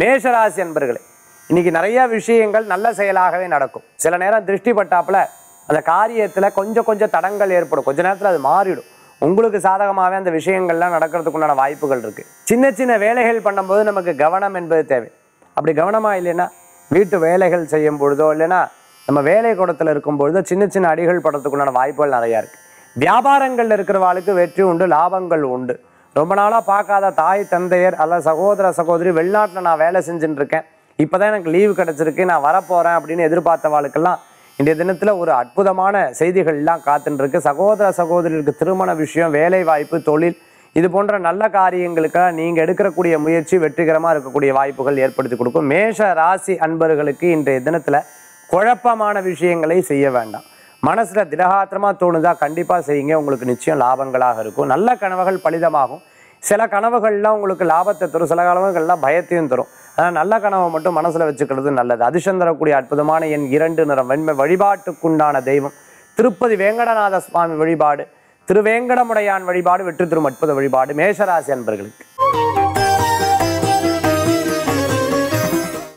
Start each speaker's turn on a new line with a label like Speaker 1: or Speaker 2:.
Speaker 1: மேஷராசி என்பர்களே இன்னைக்கு நிறைய விஷயங்கள் நல்ல செயலாகவே நடக்கும். சில நேரம் திருஷ்டி பட்டாப்புல அந்த காரியத்தில் கொஞ்சம் கொஞ்சம் தடங்கள் ஏற்படும். கொஞ்ச நேரத்தில் அது மாறிடும். உங்களுக்கு சாதகமாகவே அந்த விஷயங்கள்லாம் நடக்கிறதுக்கு உண்டான வாய்ப்புகள் இருக்கு. சின்ன சின்ன வேலைகள் பண்ணும்போது நமக்கு கவனம் என்பது தேவை. அப்படி கவனமா இல்லைன்னா வீட்டு வேலைகள் செய்யும் பொழுதோ இல்லைன்னா நம்ம வேலை கூடத்தில் இருக்கும் பொழுதோ சின்ன சின்ன அடிகள் படுறதுக்குண்டான வாய்ப்புகள் நிறையா இருக்குது வியாபாரங்களில் இருக்கிறவாளுக்கு வெற்றி உண்டு லாபங்கள் உண்டு. ரொம்ப நாளாக பார்க்காத தாய் தந்தையர் அல்ல சகோதர சகோதரி வெளிநாட்டில் நான் வேலை செஞ்சுட்டு இருக்கேன் இப்போதான் எனக்கு லீவு கிடைச்சிருக்கு நான் வரப்போகிறேன் அப்படின்னு எதிர்பார்த்தவாளுக்கெல்லாம் இன்றைய தினத்தில் ஒரு அற்புதமான செய்திகள்லாம் காத்துட்டுருக்கு. சகோதர சகோதரிகளுக்கு திருமண விஷயம் வேலை வாய்ப்பு தொழில் இது போன்ற நல்ல காரியங்களுக்காக நீங்கள் எடுக்கக்கூடிய முயற்சி வெற்றிகரமாக இருக்கக்கூடிய வாய்ப்புகள் ஏற்படுத்தி கொடுக்கும். மேஷ ராசி அன்பர்களுக்கு இன்றைய தினத்தில் குழப்பமான விஷயங்களை செய்ய வேண்டாம். மனசுல திடகாத்திரமாக தோணுதா கண்டிப்பா செய்யுங்க. உங்களுக்கு நிச்சயம் லாபங்களாக இருக்கும். நல்ல கனவுகள் பலிதமாகும். சில கனவுகள்லாம் உங்களுக்கு லாபத்தை தரும். சில கனவுகள்லாம் பயத்தையும் தரும். ஆனால் நல்ல கனவை மட்டும் மனசுல வச்சுக்கிறது நல்லது. அதிர்ஷ்டம் தரக்கூடிய அற்புதமான என் இரண்டு நிறம் வெண்மை வழிபாட்டுக்குண்டான தெய்வம். திருப்பதி வேங்கடநாத சுவாமி வழிபாடு திருவேங்கடமுடையான் வழிபாடு வெற்றி தரும் அற்புத வழிபாடு மேஷராசி அன்பர்களுக்கு.